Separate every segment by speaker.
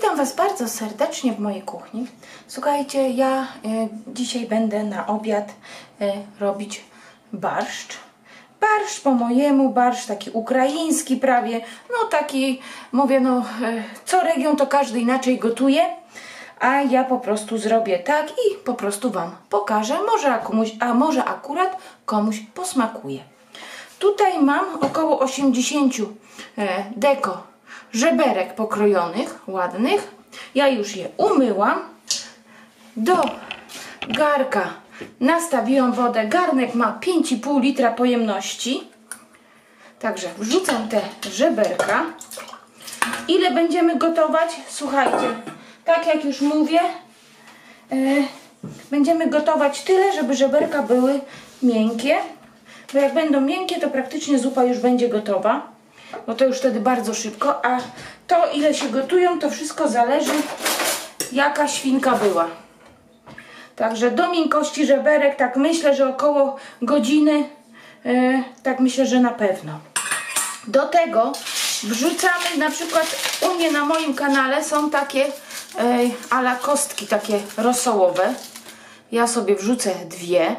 Speaker 1: Witam Was bardzo serdecznie w mojej kuchni. Słuchajcie, ja y, dzisiaj będę na obiad y, robić barszcz. Barszcz po mojemu, barszcz taki ukraiński prawie, no taki, mówię, no y, co region to każdy inaczej gotuje, a ja po prostu zrobię tak i po prostu Wam pokażę, może, komuś, a może akurat komuś posmakuje. Tutaj mam około 80 e, deko żeberek pokrojonych, ładnych. Ja już je umyłam. Do garka nastawiłam wodę. Garnek ma 5,5 litra pojemności. Także wrzucam te żeberka. Ile będziemy gotować? Słuchajcie, tak jak już mówię, e, będziemy gotować tyle, żeby żeberka były miękkie. Bo jak będą miękkie, to praktycznie zupa już będzie gotowa. Bo to już wtedy bardzo szybko. A to, ile się gotują, to wszystko zależy, jaka świnka była. Także do miękkości żeberek, tak myślę, że około godziny, yy, tak myślę, że na pewno. Do tego wrzucamy, na przykład u mnie na moim kanale są takie yy, ala kostki, takie rosołowe. Ja sobie wrzucę dwie.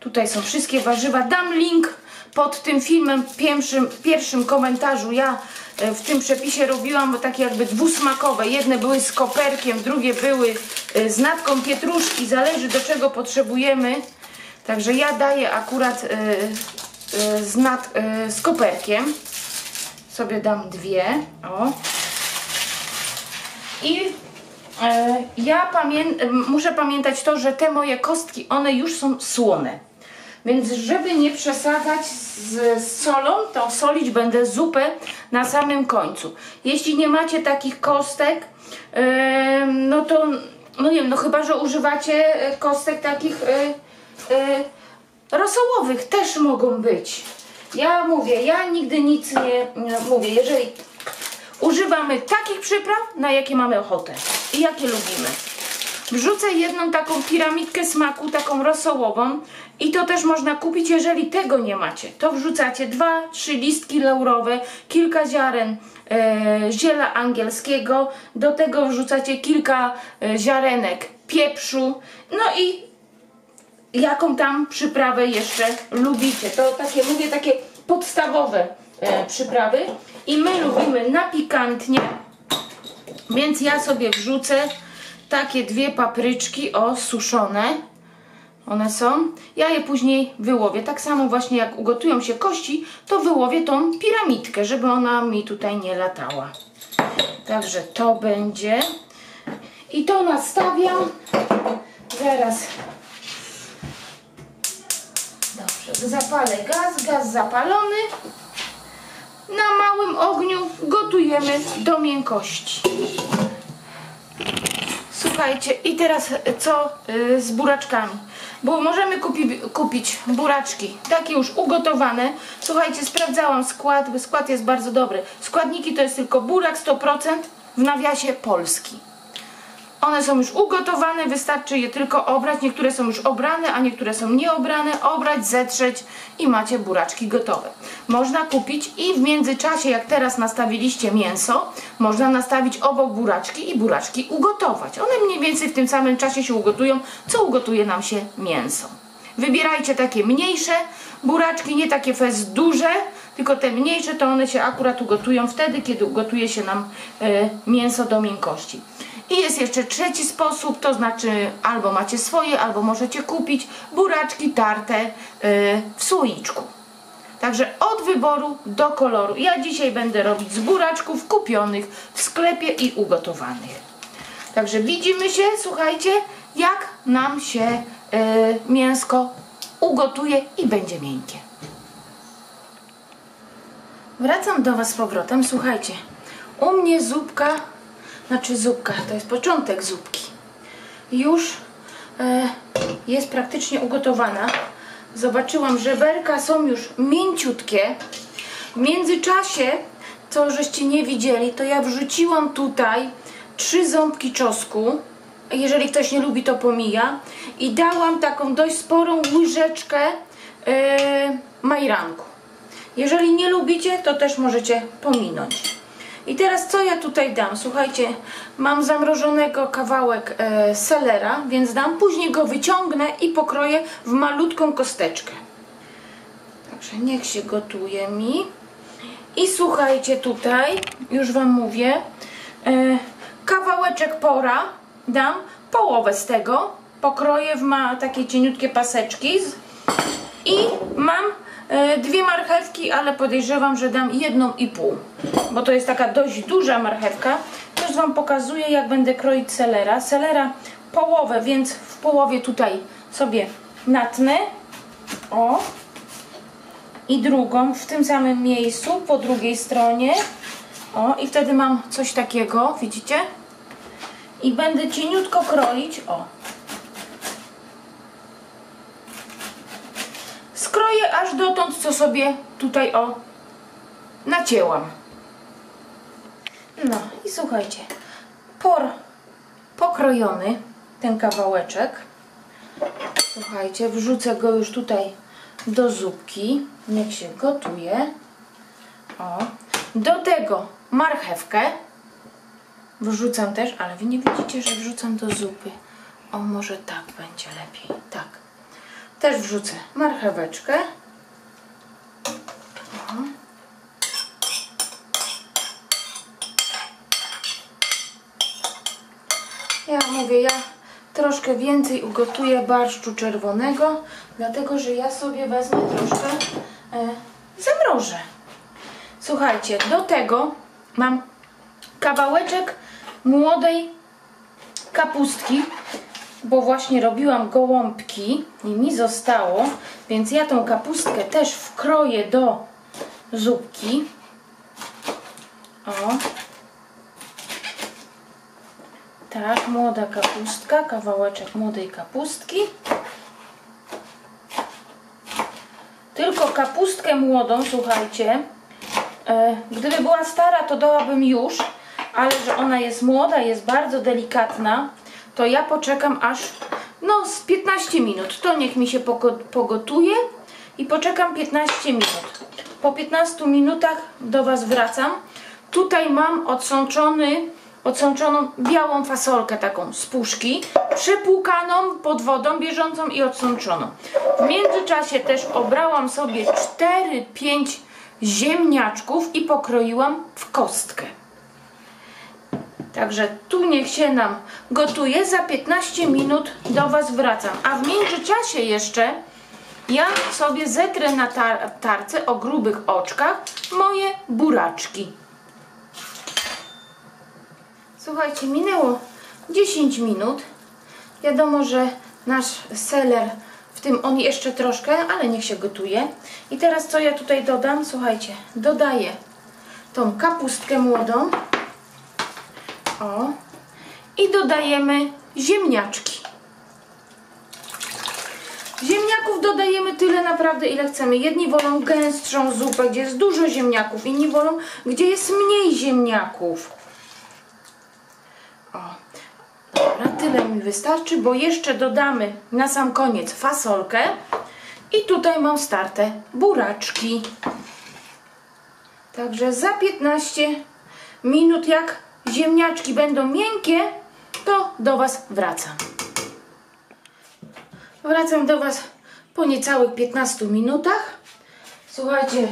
Speaker 1: Tutaj są wszystkie warzywa. Dam link pod tym filmem pierwszym, pierwszym komentarzu. Ja e, w tym przepisie robiłam takie jakby dwusmakowe. Jedne były z koperkiem, drugie były e, z natką pietruszki. Zależy do czego potrzebujemy. Także ja daję akurat e, z, nat, z koperkiem. Sobie dam dwie. O. I ja pamię muszę pamiętać to, że te moje kostki, one już są słone. Więc żeby nie przesadzać z, solą, to solić będę zupę na samym końcu. Jeśli nie macie takich kostek, yy, no to no nie wiem, no chyba, że używacie kostek takich yy, yy, rosołowych, też mogą być. Ja mówię, ja nigdy nic nie mówię, jeżeli używamy takich przypraw, na jakie mamy ochotę i jakie lubimy. Wrzucę jedną taką piramidkę smaku, taką rosołową i to też można kupić, jeżeli tego nie macie. To wrzucacie dwa, trzy listki laurowe, kilka ziaren e, ziela angielskiego, do tego wrzucacie kilka e, ziarenek pieprzu, no i jaką tam przyprawę jeszcze lubicie. To takie, mówię, takie podstawowe e, przyprawy i my lubimy na pikantnie, więc ja sobie wrzucę takie dwie papryczki, o, suszone. One są. Ja je później wyłowię. Tak samo właśnie jak ugotują się kości, to wyłowię tą piramidkę, żeby ona mi tutaj nie latała. Także to będzie. I to nastawiam. Zaraz. Zapalę gaz. Gaz zapalony. Na małym ogniu gotujemy do miękkości. Słuchajcie, i teraz co y, z buraczkami? Bo możemy kupi, kupić buraczki takie już ugotowane. Słuchajcie, sprawdzałam skład, skład jest bardzo dobry. Składniki to jest tylko burak 100% w nawiasie polski. One są już ugotowane, wystarczy je tylko obrać. Niektóre są już obrane, a niektóre są nieobrane. Obrać, zetrzeć i macie buraczki gotowe. Można kupić i w międzyczasie, jak teraz nastawiliście mięso, można nastawić obok buraczki i buraczki ugotować. One mniej więcej w tym samym czasie się ugotują, co ugotuje nam się mięso. Wybierajcie takie mniejsze buraczki, nie takie fez duże, tylko te mniejsze to one się akurat ugotują wtedy, kiedy ugotuje się nam y, mięso do miękkości. I jest jeszcze trzeci sposób, to znaczy albo macie swoje, albo możecie kupić buraczki tarte yy, w słoiczku. Także od wyboru do koloru. Ja dzisiaj będę robić z buraczków kupionych w sklepie i ugotowanych. Także widzimy się, słuchajcie, jak nam się yy, mięsko ugotuje i będzie miękkie. Wracam do Was z powrotem. Słuchajcie, u mnie zupka znaczy zupka, to jest początek zupki. Już e, jest praktycznie ugotowana. Zobaczyłam, że żeberka są już mięciutkie. W międzyczasie, co żeście nie widzieli, to ja wrzuciłam tutaj trzy ząbki czosku. Jeżeli ktoś nie lubi, to pomija. I dałam taką dość sporą łyżeczkę e, majranku. Jeżeli nie lubicie, to też możecie pominąć. I teraz co ja tutaj dam? Słuchajcie, mam zamrożonego kawałek e, selera, więc dam, później go wyciągnę i pokroję w malutką kosteczkę. Także niech się gotuje mi. I słuchajcie tutaj, już Wam mówię, e, kawałeczek pora dam, połowę z tego, pokroję w ma takie cieniutkie paseczki z, i mam dwie marchewki, ale podejrzewam, że dam jedną i pół, bo to jest taka dość duża marchewka. Też Wam pokazuję, jak będę kroić selera. Selera połowę, więc w połowie tutaj sobie natnę. O, i drugą w tym samym miejscu, po drugiej stronie. O, i wtedy mam coś takiego, widzicie? I będę cieniutko kroić, o. Skroję aż dotąd, co sobie tutaj, o, nacięłam. No i słuchajcie, por pokrojony ten kawałeczek. Słuchajcie, wrzucę go już tutaj do zupki. Niech się gotuje. O. Do tego marchewkę. Wrzucam też, ale wy nie widzicie, że wrzucam do zupy. O, może tak będzie lepiej. Tak. Też wrzucę marcheweczkę. O. Ja mówię, ja troszkę więcej ugotuję barszczu czerwonego, dlatego że ja sobie wezmę troszkę e, zamrożę. Słuchajcie, do tego mam kawałeczek młodej kapustki, bo właśnie robiłam gołąbki i mi zostało, więc ja tą kapustkę też wkroję do zupki. O. Tak, młoda kapustka, kawałeczek młodej kapustki. Tylko kapustkę młodą, słuchajcie. E, gdyby była stara, to dałabym już, ale że ona jest młoda, jest bardzo delikatna, to ja poczekam aż no z 15 minut. To niech mi się pogotuje i poczekam 15 minut. Po 15 minutach do Was wracam. Tutaj mam odsączony odsączoną białą fasolkę taką z puszki, przepłukaną pod wodą bieżącą i odsączoną. W międzyczasie też obrałam sobie 4-5 ziemniaczków i pokroiłam w kostkę. Także tu niech się nam gotuje. Za 15 minut do Was wracam. A w międzyczasie jeszcze ja sobie zetrę na tar tarce o grubych oczkach moje buraczki. Słuchajcie, minęło 10 minut. Wiadomo, że nasz seler, w tym on jeszcze troszkę, ale niech się gotuje. I teraz co ja tutaj dodam? Słuchajcie, dodaję tą kapustkę młodą. O. I dodajemy ziemniaczki. Ziemniaków dodajemy tyle naprawdę, ile chcemy. Jedni wolą gęstszą zupę, gdzie jest dużo ziemniaków, inni wolą, gdzie jest mniej ziemniaków. O, dobra, tyle mi wystarczy, bo jeszcze dodamy na sam koniec fasolkę i tutaj mam starte buraczki. Także za 15 minut, jak ziemniaczki będą miękkie, to do Was wracam. Wracam do Was po niecałych 15 minutach. Słuchajcie,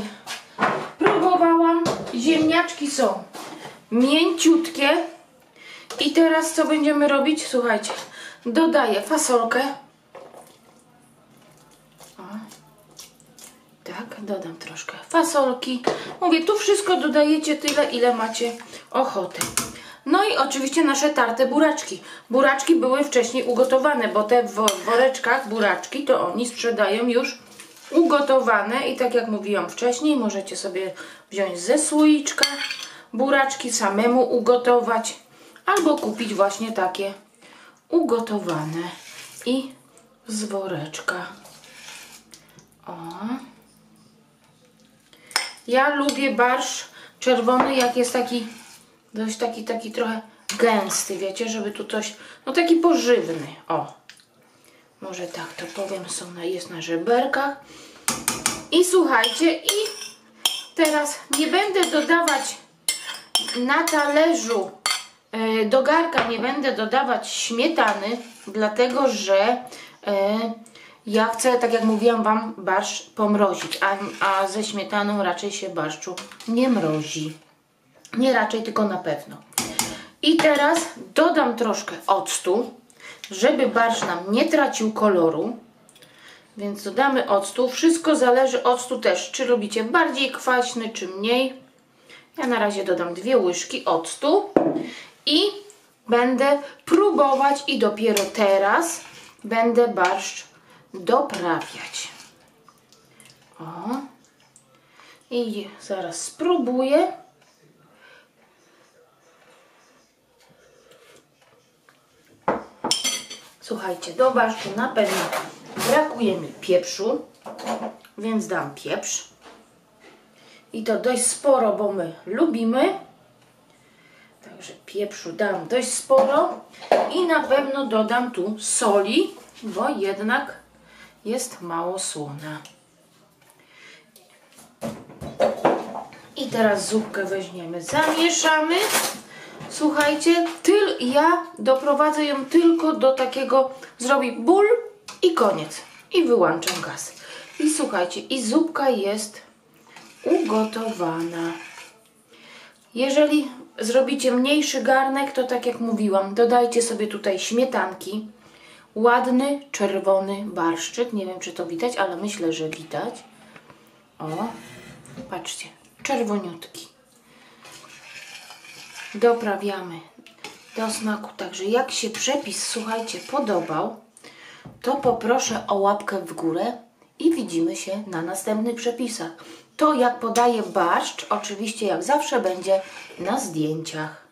Speaker 1: próbowałam. Ziemniaczki są mięciutkie, i teraz co będziemy robić? Słuchajcie, dodaję fasolkę. O. Tak, dodam troszkę fasolki. Mówię, tu wszystko dodajecie tyle, ile macie ochotę. No i oczywiście nasze tarte buraczki. Buraczki były wcześniej ugotowane, bo te w woreczkach buraczki to oni sprzedają już ugotowane i tak jak mówiłam wcześniej, możecie sobie wziąć ze słoiczka buraczki, samemu ugotować albo kupić właśnie takie ugotowane i z woreczka. O. Ja lubię barsz czerwony, jak jest taki dość taki, taki trochę gęsty, wiecie, żeby tu coś, no taki pożywny, o. Może tak to powiem, są na, jest na żeberkach. I słuchajcie, i teraz nie będę dodawać na talerzu e, do garka nie będę dodawać śmietany, dlatego że e, ja chcę, tak jak mówiłam Wam, barszcz pomrozić, a, a ze śmietaną raczej się barszczu nie mrozi. Nie raczej, tylko na pewno. I teraz dodam troszkę octu, żeby barszcz nam nie tracił koloru. Więc dodamy octu. Wszystko zależy octu też, czy lubicie bardziej kwaśny, czy mniej. Ja na razie dodam dwie łyżki octu i będę próbować i dopiero teraz będę barszcz doprawiać. O. I zaraz spróbuję. Słuchajcie, do na pewno brakuje mi pieprzu, więc dam pieprz. I to dość sporo, bo my lubimy. Także pieprzu dam dość sporo. I na pewno dodam tu soli, bo jednak jest mało słona. I teraz zupkę weźmiemy, zamieszamy. Słuchajcie, tyl, ja doprowadzę ją tylko do takiego, zrobi ból i koniec. I wyłączam gaz. I słuchajcie, i zupka jest ugotowana. Jeżeli zrobicie mniejszy garnek, to tak jak mówiłam, dodajcie sobie tutaj śmietanki. Ładny, czerwony barszczyk. Nie wiem, czy to widać, ale myślę, że widać. O, patrzcie, czerwoniutki. Doprawiamy do smaku. Także jak się przepis, słuchajcie, podobał, to poproszę o łapkę w górę i widzimy się na następnych przepisach. To jak podaję barszcz, oczywiście jak zawsze będzie na zdjęciach.